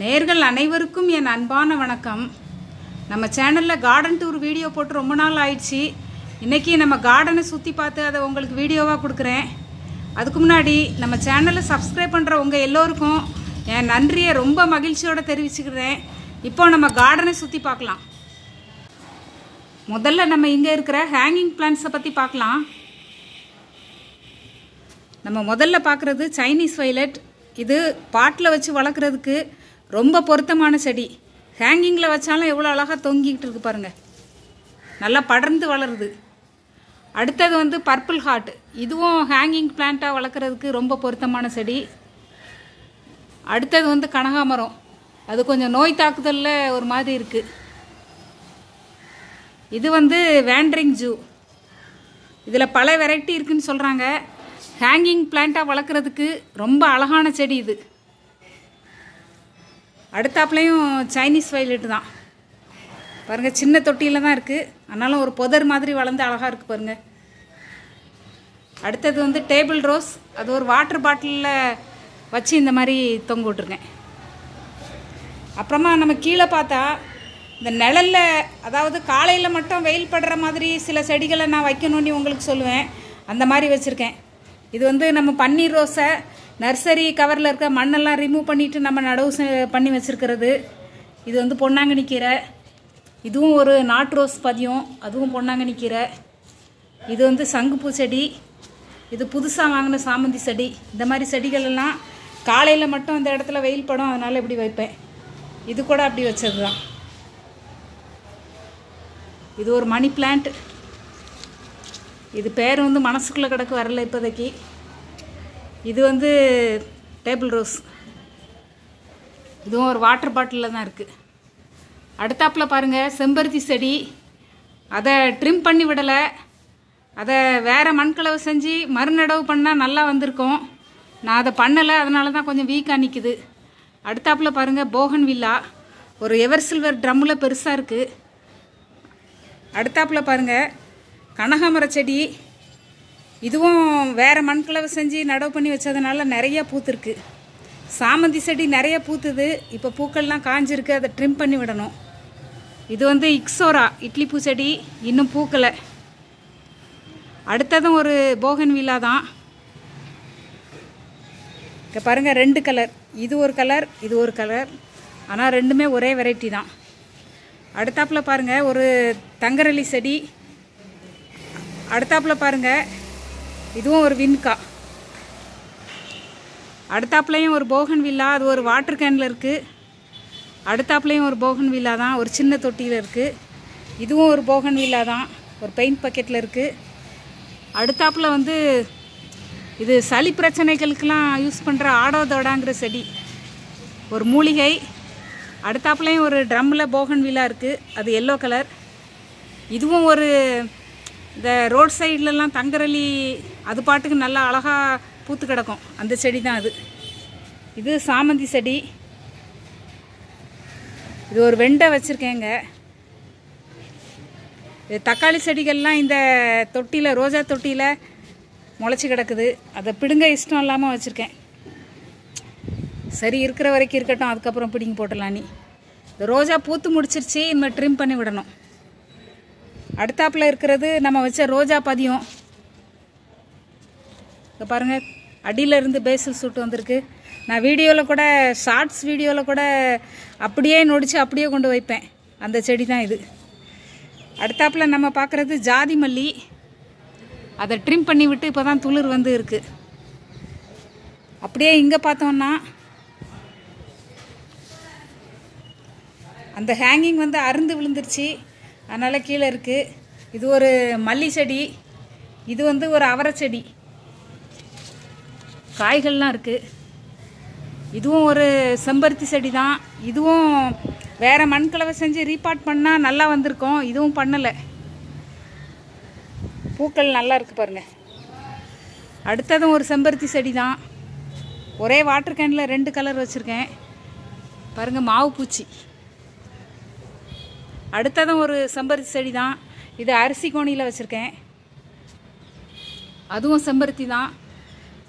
நேர்கள் அனைவருக்கும் என் அன்பான வணக்கம். நம்ம சேனலில் கார்டன் டூர் வீடியோ போட்டு ரொம்ப நாள் ஆயிடுச்சு. இன்றைக்கி நம்ம கார்டனை சுற்றி பார்த்து அதை உங்களுக்கு வீடியோவாக கொடுக்குறேன். அதுக்கு முன்னாடி நம்ம சேனலை சப்ஸ்கிரைப் பண்ணுற உங்கள் எல்லோருக்கும் என் நன்றியை ரொம்ப மகிழ்ச்சியோடு தெரிவிச்சுக்கிறேன். இப்போ நம்ம கார்டனை சுற்றி பார்க்கலாம். முதல்ல நம்ம இங்கே இருக்கிற ஹேங்கிங் பிளான்ஸை பற்றி பார்க்கலாம். நம்ம முதல்ல பார்க்குறது சைனீஸ் வைலட் இது பாட்டில் வச்சு வளர்க்குறதுக்கு ரொம்ப பொருத்தமான செடி. ஹேங்கிங்கில் வச்சாலும் எவ்வளோ அழகாக தொங்கிக்கிட்டு இருக்கு பாருங்கள் நல்லா படர்ந்து வளருது. அடுத்தது வந்து பர்பிள் ஹார்ட் இதுவும் ஹேங்கிங் பிளான்ட்டாக வளர்க்குறதுக்கு ரொம்ப பொருத்தமான செடி. அடுத்தது வந்து கனகாமரம் அது கொஞ்சம் நோய் தாக்குதலில் ஒரு மாதிரி இருக்குது இது வந்து வேண்ட்ரிங் ஜூ இதில் பல வெரைட்டி இருக்குன்னு சொல்கிறாங்க ஹேங்கிங் பிளான்ட்டாக வளர்க்குறதுக்கு ரொம்ப அழகான செடி இது. அடுத்தாப்புலையும் சைனீஸ் வயலட்டு தான். பாருங்கள் சின்ன தொட்டியில் தான் இருக்குது ஆனாலும் ஒரு புதர் மாதிரி வளர்ந்து அழகாக இருக்குது பாருங்கள் அடுத்தது வந்து டேபிள் ரோஸ் அது ஒரு வாட்டர் பாட்டிலில் வச்சு இந்த மாதிரி தொங்க விட்ருக்கேன் அப்புறமா நம்ம கீழே பார்த்தா இந்த நிழலில் அதாவது காலையில் மட்டும் வெயில் படுற மாதிரி சில செடிகளை நான் வைக்கணும்னு உங்களுக்கு சொல்லுவேன். அந்த மாதிரி வச்சுருக்கேன். இது வந்து நம்ம பன்னீர் ரோஸை நர்சரி கவரில் இருக்க மண்ணெல்லாம் ரிமூவ் பண்ணிவிட்டு நம்ம நடவு செ- பண்ணி வச்சுருக்கிறது. இது வந்து பொன்னாங்கண்ணி கீரை. இதுவும் ஒரு நாட் ரோஸ் பதியம். அதுவும் பொன்னாங்கண்ணி கீரை. இது வந்து சங்குப்பூ செடி. இது புதுசாக வாங்கின சாமந்தி செடி. இந்த மாதிரி செடிகள் எல்லாம் காலையில் மட்டும் இந்த இடத்துல வெயில் படும். அதனால் இப்படி வைப்பேன். இது கூட அப்படி வச்சது தான் இது ஒரு மணி பிளான்ட் இது பேர் வந்து மனசுக்குள்ளே கிடக்கு வரல இப்போதைக்கு. இது வந்து டேபிள் ரோஸ். இதுவும் ஒரு வாட்டர் பாட்டிலில் தான் இருக்குது அடுத்தாப்பில் பாருங்கள் செம்பருத்தி செடி. அதை ட்ரிம் பண்ணி விடலை. அதை வேறு மண்கலவு செஞ்சு மறுநடவு பண்ணால் நல்லா வந்திருக்கும். நான் அதை பண்ணலை அதனால தான் கொஞ்சம் வீக்காக நிற்குது அடுத்தாப்பில் பாருங்கள் போகன் வில்லா. ஒரு எவர் சில்வர் ட்ரம்மில் பெருசாக இருக்குது அடுத்தாப்பில் பாருங்கள் கனகாமர செடி. இதுவும் வேறு மண்கலவை செஞ்சு நடவு பண்ணி வச்சதுனால நிறைய பூத்துருக்கு. சாமந்தி செடி நிறைய பூத்துது. இப்போ பூக்கள்லாம் காஞ்சிருக்கு அதை ட்ரிம் பண்ணி விடணும். இது வந்து இக்ஸோரா இட்லி பூ செடி இன்னும் பூக்கலை. அடுத்ததும் ஒரு போகன் வீலா தான். இங்கே பாருங்கள் ரெண்டு கலர். இது ஒரு கலர் இது ஒரு கலர். ஆனால் ரெண்டுமே ஒரே வெரைட்டி தான். அடுத்தாப்பில் பாருங்கள் ஒரு தங்கரளி செடி. அடுத்தாப்பில் பாருங்கள் இதுவும் ஒரு வின்கா அடுத்தாப்புலையும் ஒரு போகன் வில்லா அது ஒரு வாட்டர் கேனில் இருக்குது அடுத்தாப்புலையும் ஒரு போகன் வில்லா தான் ஒரு சின்ன தொட்டியில் இருக்குது இதுவும் ஒரு போகன் வில்லா தான் ஒரு பெயிண்ட் பக்கெட்டில் இருக்குது அடுத்தாப்பில் வந்து இது சளி பிரச்சனைகளுக்கெல்லாம் யூஸ் பண்ணுற ஆடோதோடாங்கிற செடி. ஒரு மூலிகை. அடுத்தாப்புலையும் ஒரு ட்ரம்மில் போகன் வில்லா இருக்குது அது எல்லோ கலர் இதுவும் ஒரு இந்த ரோட் சைட்லலாம் தங்கரளி அது பாட்டுக்கு நல்லா அழகாக பூத்து கிடக்கும். அந்த செடி தான் அது. இது சாமந்தி செடி. இது ஒரு வெண்டை வச்சுருக்கேங்க. இது தக்காளி செடிகள்லாம் இந்த தொட்டியில் ரோஜா தொட்டியில் முளைச்சி கிடக்குது. அதை பிடுங்க இஷ்டம் இல்லாமல் வச்சுருக்கேன். சரி இருக்கிற வரைக்கும் இருக்கட்டும். அதுக்கப்புறம் பிடிங்கி போட்டலாம் நீ இந்த ரோஜா பூத்து முடிச்சிருச்சு. இனிமேல் ட்ரிம் பண்ணி விடணும். அடுத்தாப்பில் இருக்கிறது நம்ம வச்ச ரோஜா பதியம். இப்போ பாருங்கள் அடியில இருந்து சூட்டு வந்திருக்கு. நான் வீடியோவில் கூட ஷார்ட்ஸ் வீடியோவில் கூட அப்படியே நொடித்து அப்படியே கொண்டு வைப்பேன். அந்த செடி தான் இது. அடுத்தாப்புல நம்ம பார்க்குறது ஜாதி மல்லி. அதை ட்ரிம் பண்ணி விட்டு இப்போ தான் துளிர் வந்து இருக்குது அப்படியே இங்கே பார்த்தோம்னா அந்த ஹேங்கிங் வந்து அருந்து விழுந்துருச்சு. அதனால் கீழே இருக்குது இது ஒரு மல்லி செடி. இது வந்து ஒரு அவரை செடி. காய்கள்லாம் இருக்குது இதுவும் ஒரு செம்பருத்தி செடி தான் இதுவும் வேறு மண்கலவை செஞ்சு ரீபாட் பண்ணால் நல்லா வந்திருக்கும். இதுவும் பண்ணலை. பூக்கள் நல்லா இருக்குது பாருங்கள் அடுத்ததும் ஒரு செம்பருத்தி செடி தான் ஒரே வாட்டர் கேனில் ரெண்டு கலர் வச்சுருக்கேன். பாருங்கள் மாவு பூச்சி. அடுத்ததும் ஒரு செம்பருத்தி செடி தான் இது அரிசி கோணியில் வச்சுருக்கேன். அதுவும் செம்பருத்தி தான்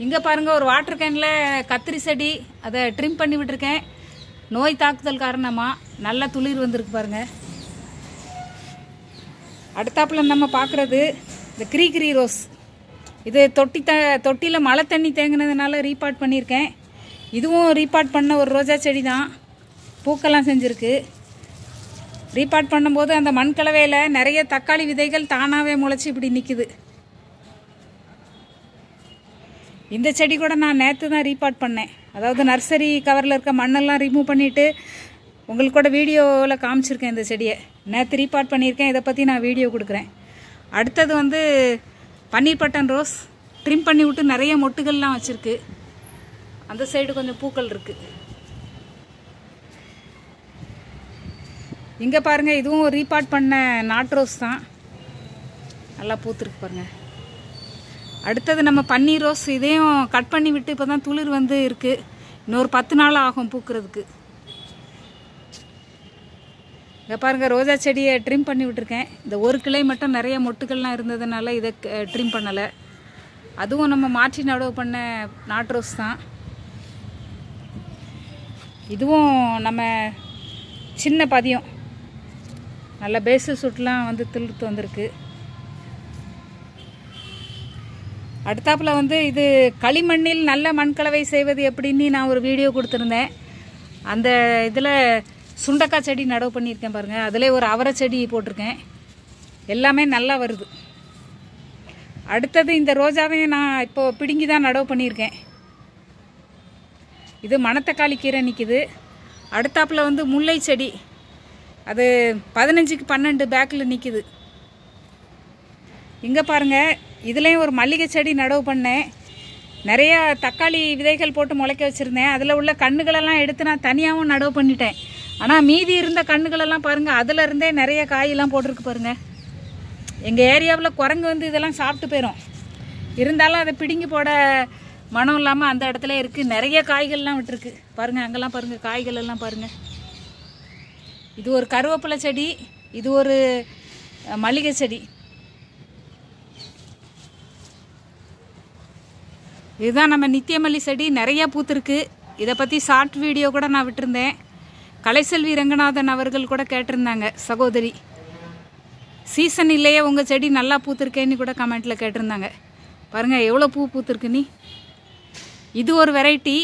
இங்கே பாருங்கள் ஒரு வாட்டர் கேனில் கத்திரி செடி அதை ட்ரிம் பண்ணி விட்டுருக்கேன். நோய் தாக்குதல் காரணமாக நல்ல துளிர் வந்திருக்கு பாருங்க. அடுத்தாப்புல நம்ம பார்க்குறது இந்த கிரி ரோஸ். இது தொட்டி த தொட்டியில் மழை தண்ணி தேங்கினதுனால ரீபாட் பண்ணியிருக்கேன். இதுவும் ரீபாட் பண்ண ஒரு ரோஜா செடி தான் பூக்கெல்லாம் செஞ்சுருக்கு. ரீபாட் பண்ணும்போது அந்த மண் கலவையில் நிறைய தக்காளி விதைகள் தானாகவே முளைச்சி இப்படி நிற்குது இந்த செடி கூட நான் நேற்று தான் ரீபாட் பண்ணேன். அதாவது நர்சரி கவரில் இருக்க மண்ணெல்லாம் ரிமூவ் பண்ணிவிட்டு உங்களுக்கு கூட வீடியோவில் காமிச்சிருக்கேன் இந்த செடியை. நேற்று ரீபாட் பண்ணியிருக்கேன் இதை பற்றி நான் வீடியோ கொடுக்குறேன். அடுத்தது வந்து பன்னீர் பட்டன் ரோஸ் ட்ரிம் பண்ணி விட்டு நிறைய மொட்டுகள்லாம் வச்சுருக்கு. அந்த சைடு கொஞ்சம் பூக்கள் இருக்குது இங்கே பாருங்கள் இதுவும் ரீபாட் பண்ண நாட் ரோஸ் தான். நல்லா பூத்துருக்கு பாருங்கள் அடுத்தது நம்ம பன்னீர் ரோஸ் இதையும் கட் பண்ணி விட்டு இப்போ தான் துளிர் வந்து இருக்குது இன்னொரு பத்து நாள் ஆகும் பூக்கிறதுக்கு. இங்கே பாருங்கள் ரோஜா செடியை ட்ரிம் பண்ணி விட்டுருக்கேன். இந்த ஒரு கிளை மட்டும் நிறைய மொட்டுகள்லாம் இருந்ததுனால இதை ட்ரிம் பண்ணலை. அதுவும் நம்ம மாற்றி நடவு பண்ண நாட் ரோஸ் தான். இதுவும் நம்ம சின்ன பதியம். நல்ல பேசு சுட்டுலாம் வந்து திருத்து வந்திருக்கு. அடுத்தாப்புல வந்து இது களிமண்ணில் நல்ல மண்கலவை செய்வது எப்படின்னு நான் ஒரு வீடியோ கொடுத்துருந்தேன். அந்த இதில் சுண்டக்காய் செடி நடவு பண்ணியிருக்கேன் பாருங்கள் அதிலே ஒரு அவரை செடி போட்டிருக்கேன். எல்லாமே நல்லா வருது. அடுத்தது இந்த ரோஜாவையும் நான் இப்போ பிடுங்கி தான் நடவு பண்ணியிருக்கேன். இது மணத்தக்காளி கீரை நிற்கிது அடுத்தாப்பில் வந்து முல்லை செடி. அது பதினஞ்சுக்கு பன்னெண்டு பேக்கில் நிற்கிது இங்கே பாருங்கள் இதுலேயும் ஒரு மல்லிகை செடி நடவு பண்ணேன். நிறையா தக்காளி விதைகள் போட்டு முளைக்க வச்சுருந்தேன். அதில் உள்ள கண்ணுகளெல்லாம் எடுத்து நான் தனியாகவும் நடவு பண்ணிட்டேன். ஆனால் மீதி இருந்த கண்ணுகளெல்லாம் பாருங்கள் அதிலருந்தே நிறைய காயெல்லாம் போட்டிருக்கு பாருங்கள் எங்கள் ஏரியாவில் குரங்கு வந்து இதெல்லாம் சாப்பிட்டு போயிடும் இருந்தாலும் அதை பிடுங்கி போட மனம் இல்லாமல் அந்த இடத்துல இருக்குது நிறைய காய்கள்லாம் விட்டுருக்கு. பாருங்கள் அங்கெல்லாம் பாருங்கள் காய்கள் எல்லாம் பாருங்கள் இது ஒரு கருவேப்பிலை செடி இது ஒரு மல்லிகை செடி. இதுதான் நம்ம நித்தியமல்லி செடி. நிறையா பூத்துருக்கு. இதை பற்றி ஷார்ட் வீடியோ கூட நான் விட்டுருந்தேன். கலைசெல்வி ரங்கநாதன் அவர்கள் கூட கேட்டிருந்தாங்க. சகோதரி சீசன் இல்லையே உங்கள் செடி நல்லா பூத்திருக்கேன்னு கூட கமெண்ட்டில் கேட்டிருந்தாங்க. பாருங்கள் எவ்வளோ பூ பூத்துருக்கு நீ? இது ஒரு வெரைட்டி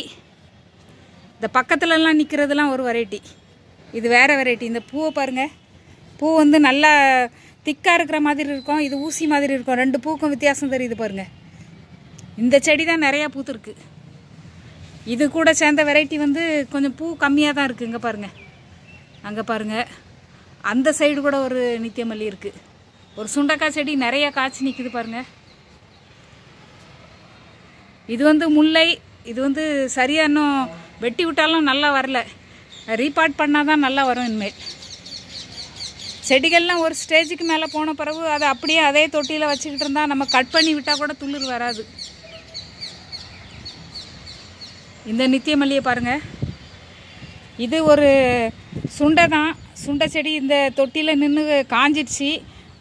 இந்த பக்கத்துலலாம் நிற்கிறதுலாம் ஒரு வெரைட்டி இது வேறு வெரைட்டி இந்த பூவை பாருங்கள் பூ வந்து நல்லா திக்காக இருக்கிற மாதிரி இருக்கும். இது ஊசி மாதிரி இருக்கும். ரெண்டு பூக்கும் வித்தியாசம் தெரியுது பாருங்கள் இந்த செடி தான் நிறையா பூத்துருக்கு. இது கூட சேர்ந்த வெரைட்டி வந்து கொஞ்சம் பூ கம்மியாக தான் இருக்குது இங்கே பாருங்கள் அங்கே பாருங்கள் அந்த சைடு கூட ஒரு நித்தியமல்லி இருக்குது ஒரு சுண்டக்காய் செடி நிறைய காய்ச்சி நிற்குது பாருங்கள் இது வந்து முல்லை. இது வந்து சரியாக இன்னும் வெட்டி விட்டாலும் நல்லா வரல. ரீபாட் பண்ணால் தான் நல்லா வரும் இனிமேல். செடிகள்லாம் ஒரு ஸ்டேஜுக்கு மேலே போன பிறகு அதை அப்படியே அதே தொட்டியில் வச்சுக்கிட்டு இருந்தால் நம்ம கட் பண்ணி விட்டால் கூட துளிர் வராது. இந்த நித்தியமல்லியை பாருங்கள் இது ஒரு சுண்டை தான். சுண்டை செடி இந்த தொட்டியில் நின்று காஞ்சிடுச்சு.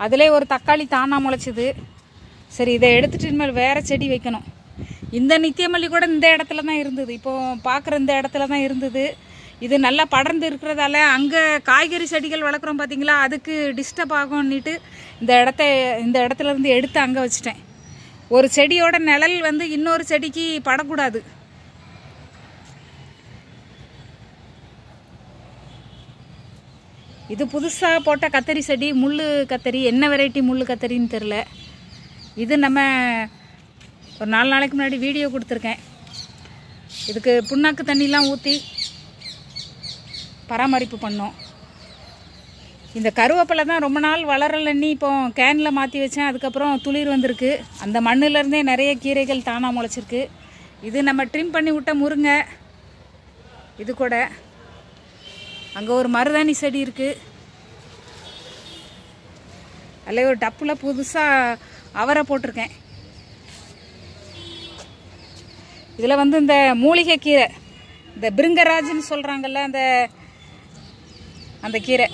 அதிலே ஒரு தக்காளி தானாக முளைச்சிது. சரி இதை எடுத்துட்டு இனிமேல் வேறு செடி வைக்கணும். இந்த நித்தியமல்லி கூட இந்த இடத்துல தான் இருந்தது. இப்போ பார்க்குற இந்த இடத்துல தான் இருந்தது. இது நல்லா படர்ந்து இருக்கிறதால அங்கே காய்கறி செடிகள் வளர்க்குறோம் பார்த்தீங்களா அதுக்கு டிஸ்டர்ப் ஆகும்னுட்டு இந்த இடத்த இந்த இடத்துல இருந்து எடுத்து அங்கே வச்சுட்டேன். ஒரு செடியோட நிழல் வந்து இன்னொரு செடிக்கு படக்கூடாது. இது புதுசாக போட்ட கத்தரி செடி முள் கத்தரி என்ன வெரைட்டி முள் கத்தரின்னு தெரில இது நம்ம ஒரு நாலு நாளைக்கு முன்னாடி வீடியோ கொடுத்துருக்கேன். இதுக்கு புண்ணாக்கு தண்ணிலாம் ஊற்றி பராமரிப்பு பண்ணோம். இந்த கருவேப்பிலை தான் ரொம்ப நாள் வளரலன்னி இப்போ கேனில் மாற்றி வச்சேன். அதுக்கப்புறம் துளிர் வந்திருக்கு. அந்த மண்ணுலேருந்தே நிறைய கீரைகள் தானாக முளைச்சிருக்கு. இது நம்ம ட்ரிம் பண்ணி விட்ட முருங்கை. இது கூட அங்கே ஒரு மருதாணி செடி இருக்குது அதில் ஒரு டப்பில் புதுசாக அவரை போட்டிருக்கேன். இதில் வந்து இந்த மூலிகை கீரை இந்த பிருங்கராஜ்னு சொல்கிறாங்கல்ல அந்த அந்த கீரை.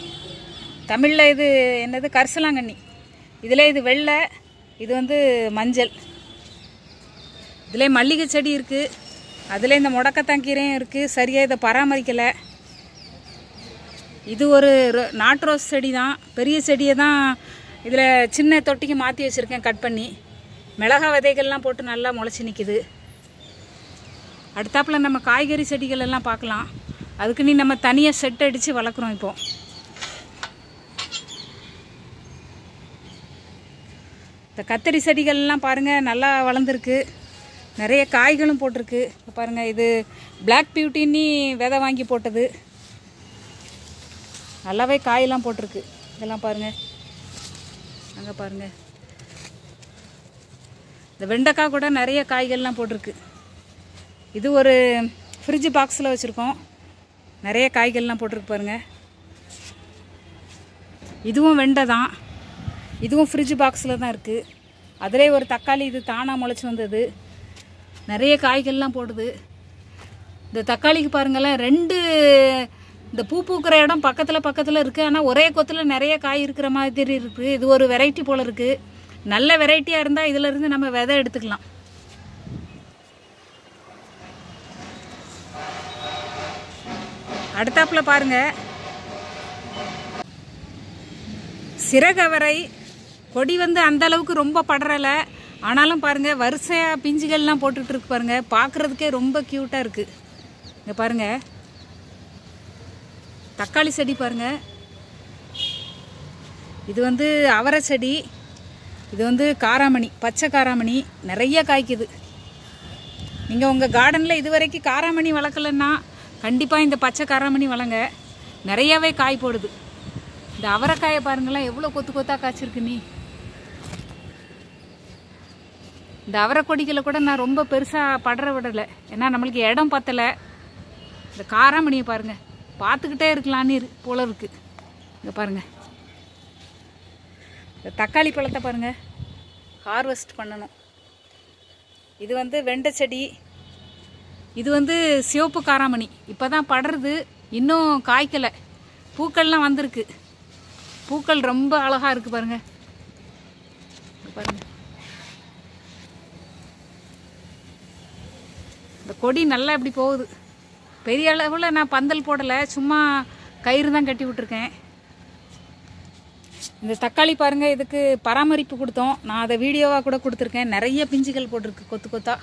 தமிழில் இது என்னது? கரிசலாங்கண்ணி. இதில் இது வெள்ளை இது வந்து மஞ்சள். இதில் மல்லிகை செடி இருக்குது அதில் இந்த முடக்கத்தான் கீரையும் இருக்குது சரியாக இதை பராமரிக்கலை. இது ஒரு ரோ- நாட்டு ரோஸ் செடி தான். பெரிய செடியை தான் இதில் சின்ன தொட்டிக்கு மாற்றி வச்சுருக்கேன் கட் பண்ணி. மிளகா விதைகள்லாம் போட்டு நல்லா முளைச்சி நிற்கிது அடுத்தாப்புல நம்ம காய்கறி செடிகள் எல்லாம் பார்க்கலாம். அதுக்கு நீ நம்ம தனியாக செட் அடித்து வளர்க்குறோம் இப்போ. இந்த கத்தரி செடிகள்லாம் பாருங்கள் நல்லா வளர்ந்துருக்கு. நிறைய காய்களும் போட்டிருக்கு. பாருங்கள் இது பிளாக் பியூட்டின்னு விதை வாங்கி போட்டது. நல்லாவே காயெல்லாம் போட்டிருக்கு. இதெல்லாம் பாருங்கள் அங்கே பாருங்கள் இந்த வெண்டைக்காய் கூட நிறைய காய்கள்லாம் போட்டிருக்கு. இது ஒரு ஃப்ரிட்ஜ் பாக்ஸில் வச்சுருக்கோம். நிறைய காய்கள்லாம் போட்டிருக்கு பாருங்கள் இதுவும் வெண்டை தான். இதுவும் ஃப்ரிட்ஜ் பாக்ஸில் தான் இருக்குது அதிலே ஒரு தக்காளி இது தானாக முளைச்சி வந்தது. நிறைய காய்கள்லாம் போடுது. இந்த தக்காளிக்கு பாருங்களேன் ரெண்டு இந்த பூ பூக்கிற இடம் பக்கத்தில் பக்கத்தில் இருக்குது ஆனால் ஒரே கொத்தில் நிறைய காய் இருக்கிற மாதிரி இருக்குது இது ஒரு வெரைட்டி போல் இருக்குது நல்ல வெரைட்டியாக இருந்தால் இதிலிருந்து நம்ம விதை எடுத்துக்கலாம். அடுத்தாப்பில் பாருங்க. சிறகவரை கொடி வந்து அந்த அளவுக்கு ரொம்ப படரலை ஆனாலும் பாருங்க வரிசையாக பிஞ்சுகள்லாம் போட்டுட்டு இருக்கு பாருங்க. பார்க்குறதுக்கே ரொம்ப க்யூட்டாக இருக்குது இங்கே பாருங்கள் தக்காளி செடி பாருங்கள் இது வந்து அவரை செடி இது வந்து காராமணி பச்சை காராமணி நிறைய காய்க்குது. நீங்கள் உங்கள் கார்டனில் இது வரைக்கும் காராமணி வளர்க்கலன்னா கண்டிப்பாக இந்த பச்சை காராமணி வளங்க. நிறையவே காய் போடுது. இந்த அவரைக்காயை பாருங்களேன் எவ்வளோ கொத்து கொத்தாக காய்ச்சிருக்கு நீ. இந்த அவரை கொடிகளை கூட நான் ரொம்ப பெருசாக படுற விடலை. ஏன்னா நம்மளுக்கு இடம் பத்தலை. இந்த காராமணியை பாருங்கள் பார்த்துக்கிட்டே இருக்கலான்னு இரு போல இருக்கு. இங்கே பாருங்கள் இந்த தக்காளி பழத்தை பாருங்கள் ஹார்வெஸ்ட் பண்ணணும். இது வந்து வெண்டை செடி. இது வந்து சிவப்பு காராமணி. இப்போ தான் படருது இன்னும் காய்க்கலை. பூக்கள்லாம் வந்திருக்கு. பூக்கள் ரொம்ப அழகாக இருக்குது பாருங்கள் பாருங்கள் பாருங்க. இந்த கொடி நல்லா இப்படி போகுது. பெரிய அளவில் நான் பந்தல் போடலை சும்மா கயிறு தான் கட்டி விட்டுருக்கேன். இந்த தக்காளி பாருங்கள் இதுக்கு பராமரிப்பு கொடுத்தோம். நான் அதை வீடியோவாக கூட கொடுத்துருக்கேன். நிறைய பிஞ்சுகள் போட்டிருக்கு கொத்து கொத்தா.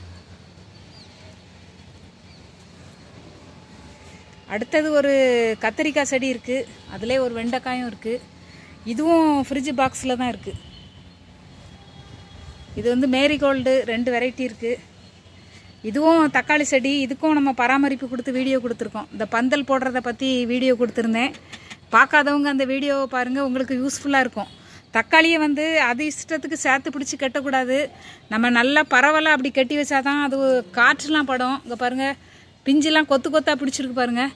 அடுத்தது ஒரு கத்திரிக்காய் செடி இருக்குது அதிலே ஒரு வெண்டைக்காயும் இருக்குது இதுவும் ஃப்ரிட்ஜ் பாக்ஸில் தான் இருக்குது இது வந்து மேரிகோல்டு ரெண்டு வெரைட்டி இருக்குது இதுவும் தக்காளி செடி இதுக்கும் நம்ம பராமரிப்பு கொடுத்து வீடியோ கொடுத்துருக்கோம். இந்த பந்தல் போடுறத பற்றி வீடியோ கொடுத்துருந்தேன். பார்க்காதவங்க அந்த வீடியோவை பாருங்கள் உங்களுக்கு யூஸ்ஃபுல்லாக இருக்கும். தக்காளியை வந்து அது இஷ்டத்துக்கு சேர்த்து பிடிச்சி கட்டக்கூடாது. நம்ம நல்லா பரவலாக அப்படி கட்டி வச்சாதான் அது காற்றுலாம் படும். இங்கே பாருங்கள் பிஞ்சுலாம் கொத்து கொத்தாக பிடிச்சிருக்கு பாருங்கள்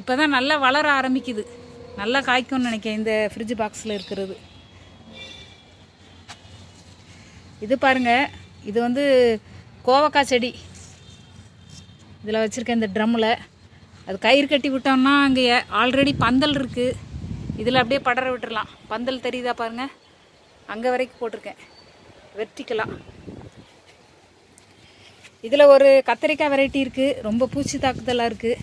இப்போ தான் நல்லா வளர ஆரம்பிக்குது. நல்லா காய்க்கும்னு நினைக்கிறேன் இந்த ஃப்ரிட்ஜ் பாக்ஸில் இருக்கிறது. இது பாருங்க இது வந்து கோவக்காய் செடி. இதில் வச்சுருக்கேன் இந்த ட்ரம்மில் அது கயிறு கட்டி விட்டோம்னா அங்கே ஆல்ரெடி பந்தல் இருக்குது இதில் அப்படியே படர விட்டுடலாம் பந்தல் தெரியுதா பாருங்கள் அங்கே வரைக்கும் போட்டிருக்கேன். வெர்டிக்கலாக இதில் ஒரு கத்திரிக்காய் வெரைட்டி இருக்குது ரொம்ப பூச்சி தாக்குதலாக இருக்குது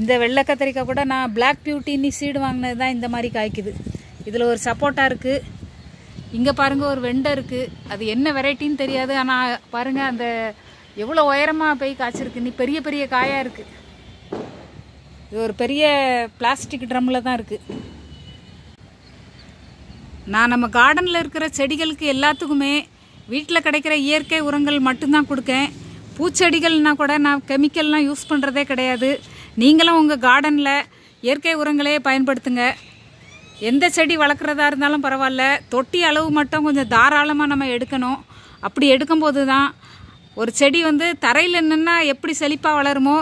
இந்த வெள்ளை கத்திரிக்காய் கூட நான் பிளாக் பியூட்டின்னு சீடு வாங்கினது தான் இந்த மாதிரி காய்க்குது. இதில் ஒரு சப்போட்டா இருக்குது இங்கே பாருங்கள் ஒரு வெண்டை இருக்குது அது என்ன வெரைட்டின்னு தெரியாது. ஆனால் பாருங்கள் அந்த எவ்வளோ உயரமாக போய் காய்ச்சிருக்கு? நீ பெரிய பெரிய காயாக இருக்குது இது ஒரு பெரிய பிளாஸ்டிக் ட்ரம்மில் தான் இருக்குது நான் நம்ம கார்டனில் இருக்கிற செடிகளுக்கு எல்லாத்துக்குமே வீட்டில் கிடைக்கிற இயற்கை உரங்கள் மட்டும்தான் கொடுக்கேன். பூச்செடிகள்னா கூட நான் கெமிக்கல்லாம் யூஸ் பண்ணுறதே கிடையாது. நீங்களும் உங்கள் கார்டனில் இயற்கை உரங்களே பயன்படுத்துங்க. எந்த செடி வளர்க்குறதா இருந்தாலும் பரவாயில்ல. தொட்டி அளவு மட்டும் கொஞ்சம் தாராளமாக நம்ம எடுக்கணும். அப்படி எடுக்கும்போது தான் ஒரு செடி வந்து தரையில் நின்னா எப்படி செழிப்பாக வளருமோ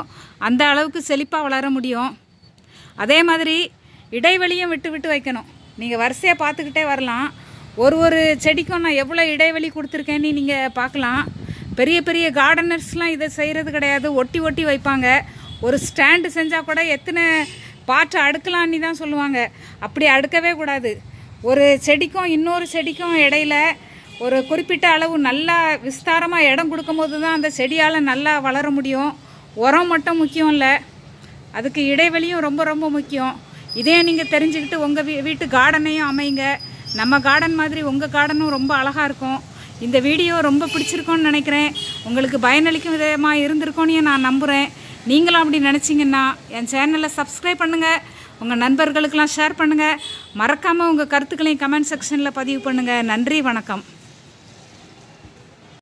அந்த அளவுக்கு செழிப்பாக வளர முடியும். அதே மாதிரி இடைவெளியும் விட்டு விட்டு வைக்கணும். நீங்கள் வரிசையாக பார்த்துக்கிட்டே வரலாம். ஒரு ஒரு செடிக்கும் நான் எவ்வளோ இடைவெளி கொடுத்துருக்கேன்னு நீங்கள் பார்க்கலாம். பெரிய பெரிய கார்டனர்ஸ்லாம் இதை செய்கிறது கிடையாது. ஒட்டி ஒட்டி வைப்பாங்க. ஒரு ஸ்டாண்டு செஞ்சால் கூட எத்தனை பாட்டு அடுக்கலான்னு தான் சொல்லுவாங்க. அப்படி அடுக்கவே கூடாது. ஒரு செடிக்கும் இன்னொரு செடிக்கும் இடையில ஒரு குறிப்பிட்ட அளவு நல்லா விஸ்தாரமாக இடம் கொடுக்கும்போது தான் அந்த செடியால் நல்லா வளர முடியும். உரம் மட்டும் முக்கியம் இல்லை. அதுக்கு இடைவெளியும் ரொம்ப ரொம்ப முக்கியம். இதையும் நீங்கள் தெரிஞ்சுக்கிட்டு உங்கள் வீ வீட்டு கார்டனையும் அமைங்க. நம்ம கார்டன் மாதிரி உங்கள் கார்டனும் ரொம்ப அழகாக இருக்கும். இந்த வீடியோ ரொம்ப பிடிச்சிருக்கோன்னு நினைக்கிறேன். உங்களுக்கு பயனளிக்கும் விதமாக இருந்திருக்கோன்னு நான் நம்புகிறேன் நீங்களும் அப்படி நினச்சிங்கன்னா என் சேனலை சப்ஸ்கிரைப் பண்ணுங்கள் உங்கள் நண்பர்களுக்கெல்லாம் ஷேர் பண்ணுங்கள் மறக்காமல் உங்கள் கருத்துக்களையும் கமெண்ட் செக்ஷனில் பதிவு பண்ணுங்கள் நன்றி வணக்கம்.